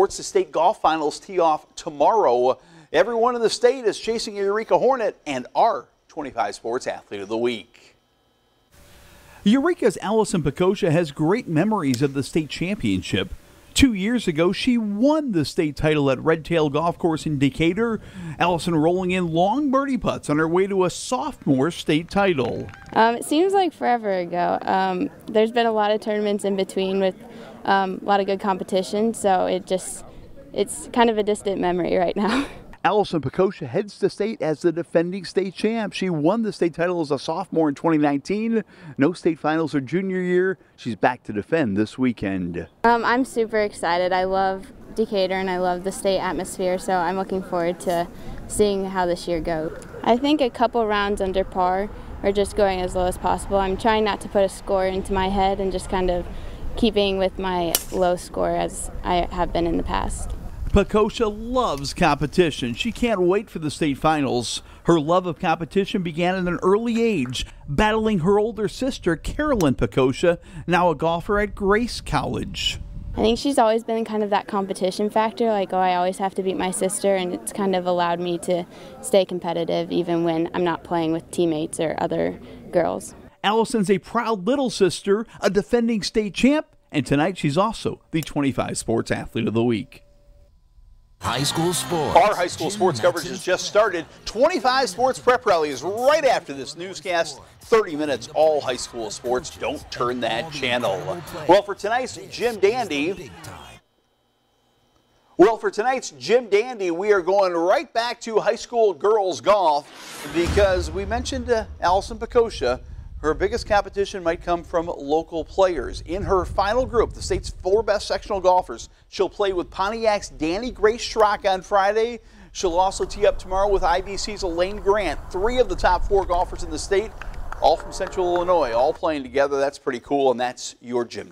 Sports the State Golf Finals tee off tomorrow. Everyone in the state is chasing a Eureka Hornet and our 25 Sports Athlete of the Week. Eureka's Allison Pecosha has great memories of the state championship. Two years ago, she won the state title at Red Tail Golf Course in Decatur. Allison rolling in long birdie putts on her way to a sophomore state title. Um, it seems like forever ago. Um, there's been a lot of tournaments in between with um, a lot of good competition, so it just it's kind of a distant memory right now. Allison Pecosha heads to state as the defending state champ. She won the state title as a sophomore in 2019. No state finals her junior year. She's back to defend this weekend. Um, I'm super excited. I love Decatur and I love the state atmosphere, so I'm looking forward to seeing how this year goes. I think a couple rounds under par or just going as low as possible. I'm trying not to put a score into my head and just kind of keeping with my low score as I have been in the past. Pecosha loves competition. She can't wait for the state finals. Her love of competition began at an early age, battling her older sister, Carolyn Pecosha, now a golfer at Grace College. I think she's always been kind of that competition factor, like, oh, I always have to beat my sister, and it's kind of allowed me to stay competitive even when I'm not playing with teammates or other girls. Allison's a proud little sister, a defending state champ, and tonight she's also the 25 Sports Athlete of the Week. High school sports. Our high school sports coverage has just started. 25 Sports Prep Rally is right after this newscast. 30 minutes, all high school sports. Don't turn that channel. Well, for tonight's Jim Dandy, well, for tonight's Jim Dandy, we are going right back to high school girls golf because we mentioned uh, Allison Pecosha her biggest competition might come from local players. In her final group, the state's four best sectional golfers, she'll play with Pontiac's Danny Grace Schrock on Friday. She'll also tee up tomorrow with IVC's Elaine Grant. Three of the top four golfers in the state, all from Central Illinois, all playing together. That's pretty cool, and that's your Jim